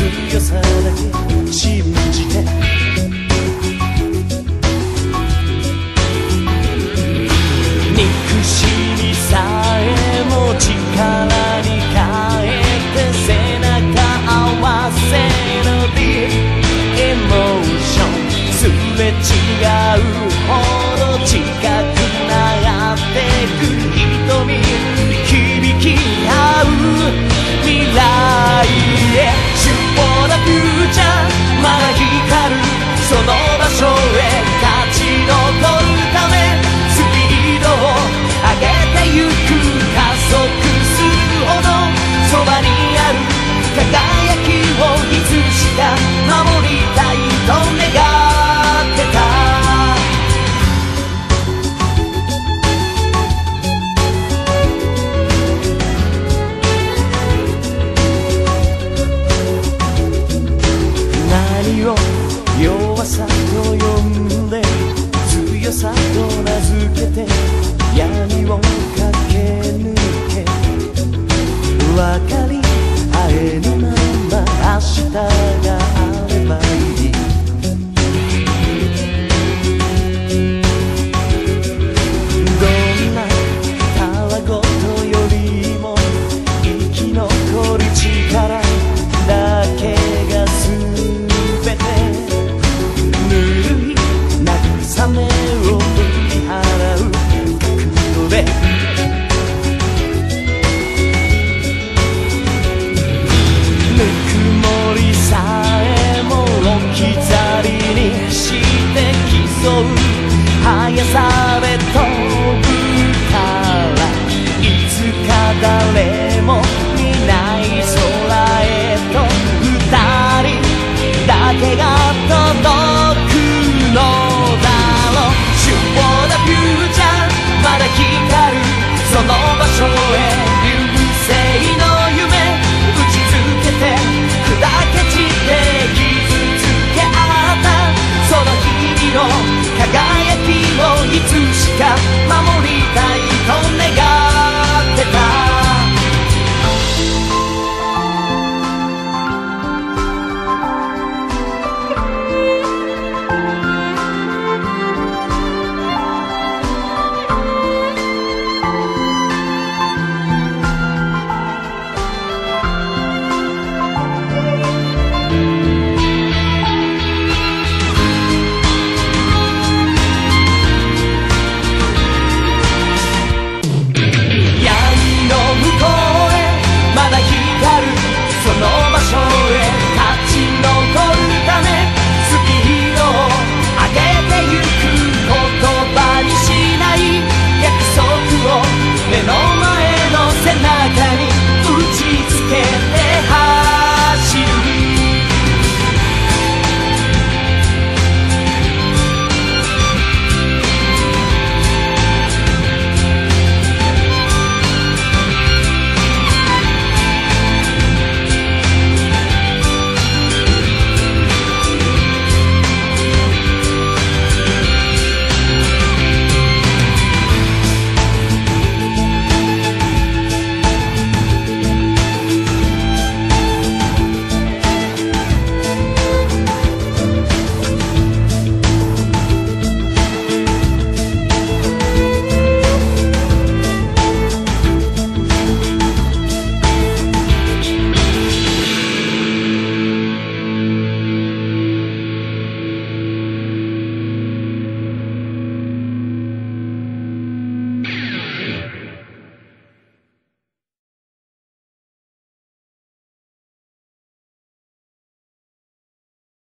see us out again. があればどんなたわごとよりも生き残る力だけがすべてぬるい慰めを振り払う覚悟で輝きをいつしか守りたいと願う